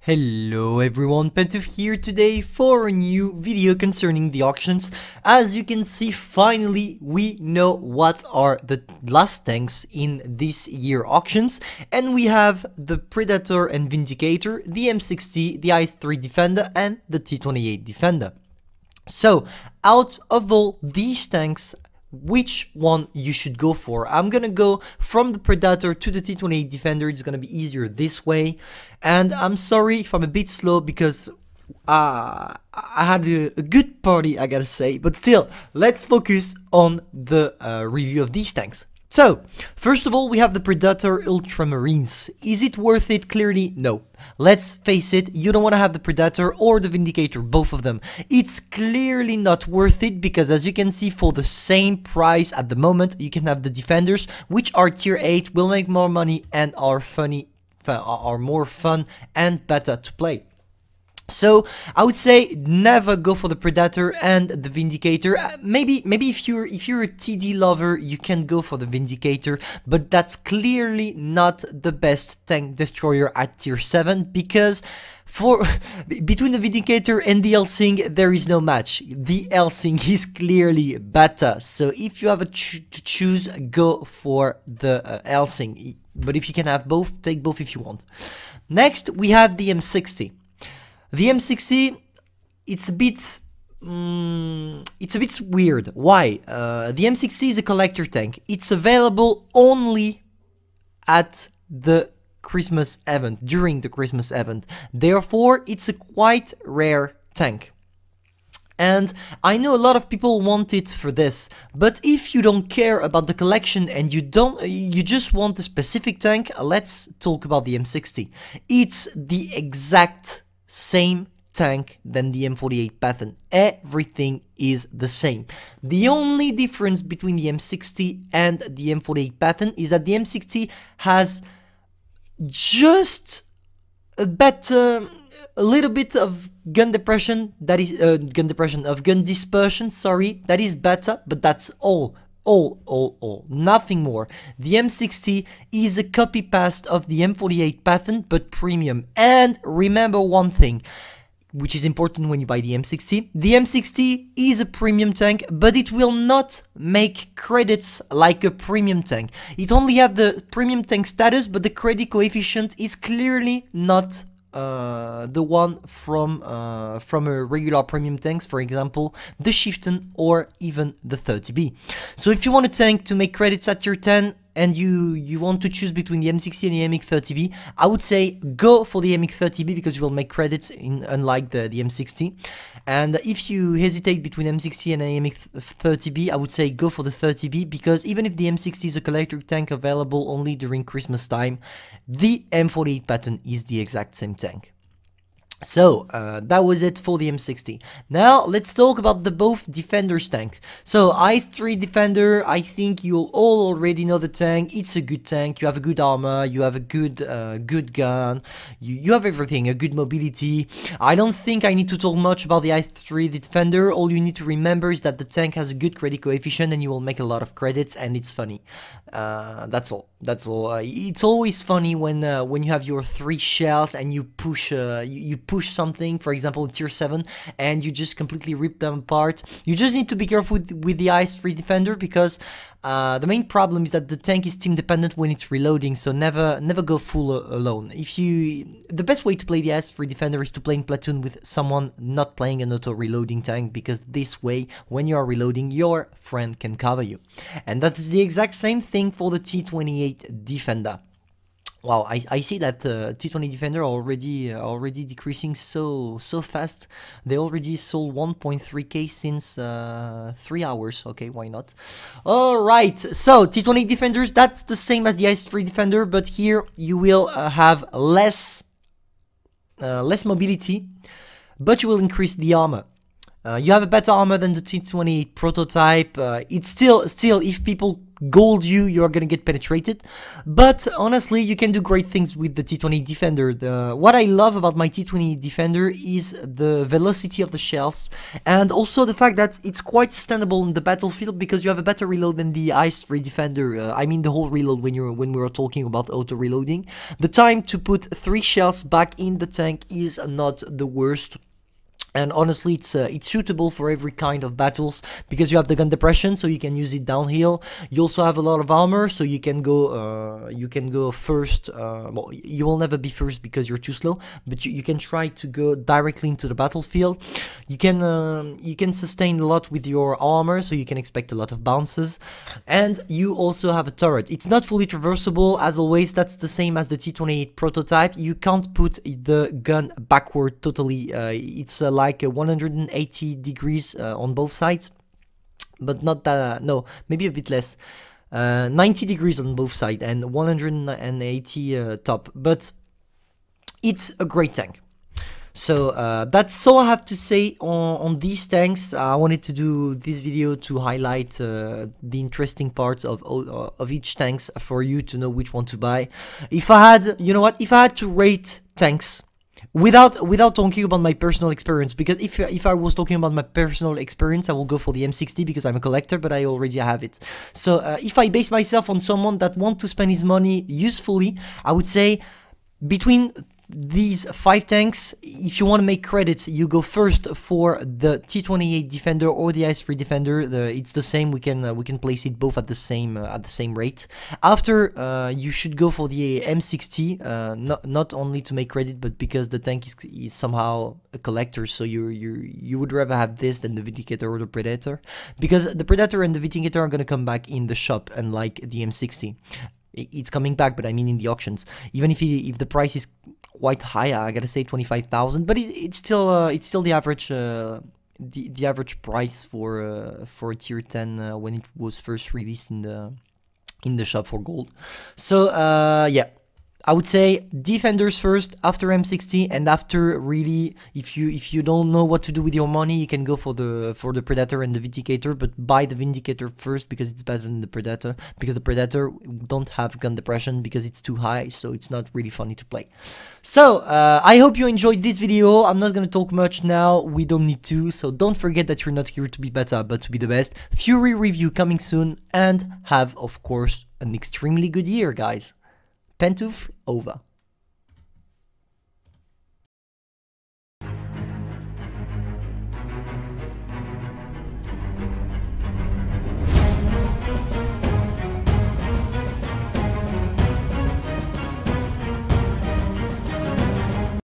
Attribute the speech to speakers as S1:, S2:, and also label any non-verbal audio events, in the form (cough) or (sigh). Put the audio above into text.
S1: Hello everyone, Pantouf here today for a new video concerning the auctions. As you can see, finally we know what are the last tanks in this year auctions and we have the Predator and Vindicator, the M60, the IS-3 Defender and the T-28 Defender. So, out of all these tanks, which one you should go for. I'm gonna go from the Predator to the T28 Defender, it's gonna be easier this way. And I'm sorry if I'm a bit slow because uh, I had a, a, good party, I gotta say. But still, let's focus on the uh, review of these tanks. So, first of all, we have the Predator Ultramarines. Is it worth it? Clearly, no. Let's face it, you don't want to have the Predator or the Vindicator, both of them. It's clearly not worth it because as you can see, for the same price at the moment, you can have the Defenders, which are tier 8, will make more money and are funny, uh, are more fun and better to play. So I would say never go for the Predator and the Vindicator. Uh, maybe maybe if you're if you're a TD lover, you can go for the Vindicator, but that's clearly not the best tank destroyer at tier 7 because for (laughs) between the Vindicator and the Helsing there is no match. The Helsing is clearly better. So if you have a ch to choose, go for the uh, Helsing. But if you can have both, take both if you want. Next, we have the M60. The M60, it's a bit Mm, it's a bit weird. Why? Uh, the M60 is a collector tank. It's available only at the Christmas event, during the Christmas event. Therefore, it's a quite rare tank. And I know a lot of people want it for this, but if you don't care about the collection and you don't, you just want a specific tank, let's talk about the M60. It's the exact same tank than the M48 Patton. Everything is the same. The only difference between the M60 and the M48 Patton is that the M60 has just a better, a little bit of gun depression, that is, uh, gun depression, of gun dispersion, sorry, that is better, but that's all all, all, all, nothing more. The M60 is a copy paste of the M48 Patton, but premium. And remember one thing, which is important when you buy the M60. The M60 is a premium tank, but it will not make credits like a premium tank. It only have the premium tank status, but the credit coefficient is clearly not uh, the one from uh, from a regular premium tanks, for example, the Chieftain or even the 30B. So if you want a tank to make credits at your 10, and you you want to choose between the M60 and the AMX 30B, I would say go for the AMX 30B because you will make credits in unlike the, the M60. And if you hesitate between M60 and the AMX 30B, I would say go for the 30B because even if the M60 is a collector tank available only during Christmas time, the M48 Patton is the exact same tank. So, uh, that was it for the M60. Now, let's talk about the both Defenders tank. So, IS-3 Defender, I think you all already know the tank. It's a good tank. You have a good armor, you have a good uh, good gun, you, you have everything, a good mobility. I don't think I need to talk much about the IS-3 Defender. All you need to remember is that the tank has a good credit coefficient and you will make a lot of credits and it's funny. Uh, that's all. That's all. It's always funny when uh, when you have your three shells and you push uh, you, you push something, for example, tier 7, and you just completely rip them apart. You just need to be careful with, with the IS-3 Defender because uh, the main problem is that the tank is team dependent when it's reloading, so never never go full uh, alone. If you The best way to play the IS-3 Defender is to play in platoon with someone not playing an auto-reloading tank, because this way, when you are reloading, your friend can cover you. And that's the exact same thing for the T28 Defender. Wow, I, I see that uh, T28 Defender already uh, already decreasing so so fast. They already sold 1.3k since uh, three hours. Okay, why not? All right, so T28 Defenders that's the same as the IS-3 Defender, but here you will uh, have less uh, less mobility, but you will increase the armor. Uh, you have a better armor than the T28 prototype. Uh, it's still, still, if people gold you, you're gonna get penetrated. But honestly, you can do great things with the T28 Defender. The, what I love about my T28 Defender is the velocity of the shells and also the fact that it's quite sustainable in the battlefield because you have a better reload than the IS-3 Defender. Uh, I mean the whole reload when you're when we were talking about auto reloading. The time to put three shells back in the tank is not the worst and honestly it's uh, it's suitable for every kind of battles because you have the gun depression so you can use it downhill. You also have a lot of armor so you can go uh, you can go first uh, well you will never be first because you're too slow but you, you can try to go directly into the battlefield. You can um, you can sustain a lot with your armor so you can expect a lot of bounces. And you also have a turret. It's not fully traversable. As always that's the same as the T28 prototype. You can't put the gun backward totally uh, it's uh, like 180 degrees uh, on both sides but not that uh, no maybe a bit less uh, 90 degrees on both sides and 180 uh, top but it's a great tank so uh, that's all I have to say on, on these tanks. I wanted to do this video to highlight uh, the interesting parts of uh, of each tanks for you to know which one to buy. If I had, you know what, if I had to rate tanks without without talking about my personal experience because if if I was talking about my personal experience I will go for the M60 because I'm a collector but I already have it. So uh, if I base myself on someone that want to spend his money usefully I would say between these five tanks, if you want to make credits, you go first for the T28 Defender or the IS-3 Defender. The, it's the same. We can uh, we can place it both at the same uh, at the same rate. After, uh, you should go for the M60, uh, not not only to make credit, but because the tank is, is somehow a collector. So you you you would rather have this than the Vindicator or the Predator, because the Predator and the Vindicator are gonna come back in the shop, unlike the M60 it's coming back but i mean in the auctions even if he, if the price is quite high. I gotta say twenty five thousand, but it, it's still uh, it's still the average uh, the the average price for uh, for tier ten uh, when it was first released in the in the shop for gold. So uh, yeah, I would say defenders first, after M60, and after really, if you if you don't know what to do with your money, you can go for the for the Predator and the Vindicator, but buy the Vindicator first because it's better than the Predator. Because the Predator don't have gun depression because it's too high, so it's not really funny to play. So uh, I hope you enjoyed this video. I'm not gonna talk much now. We don't need to, so don't forget that you're not here to be better, but to be the best. Fury review coming soon, and have of course an extremely good year, guys. Pantouf over.